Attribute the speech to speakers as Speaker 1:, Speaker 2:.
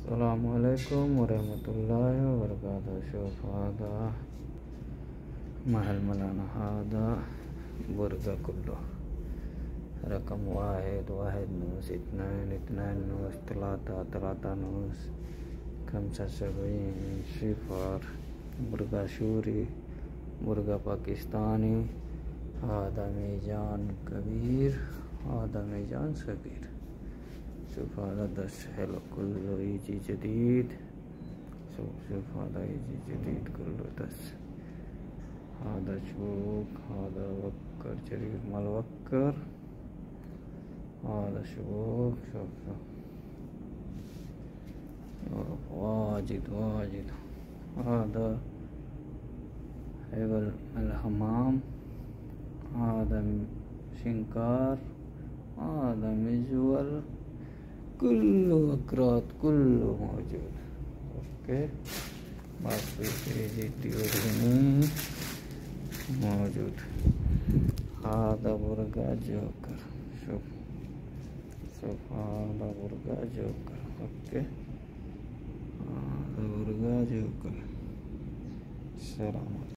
Speaker 1: السلام علیکم ورحمۃ اللہ وبرکاتہ شوف ہادا محل ملان ہادا برزہ کلو رقم واحد واحد نوز اتنین اتنین نوز تلاتہ تلاتہ نوز کمسا سبعین شفار برگہ شوری برگہ پاکستانی آدم جان کبیر آدم جان صغیر شوف هذا دس حلو كله يجي جديد. شوف شوف هذا يجي جديد. كله دس. هذا شوك هذا وكر. جرير مال وكر. هذا شوف شوف شوف واجد واجد. هذا حبل الحمام. هذا شنكار. هذا مجول. kullu akrat kullu mawjud. Okey masuk di teori ini. Mawjud. Hada burga joker. Shub shub hada burga joker. Okey hada burga joker. Selamat.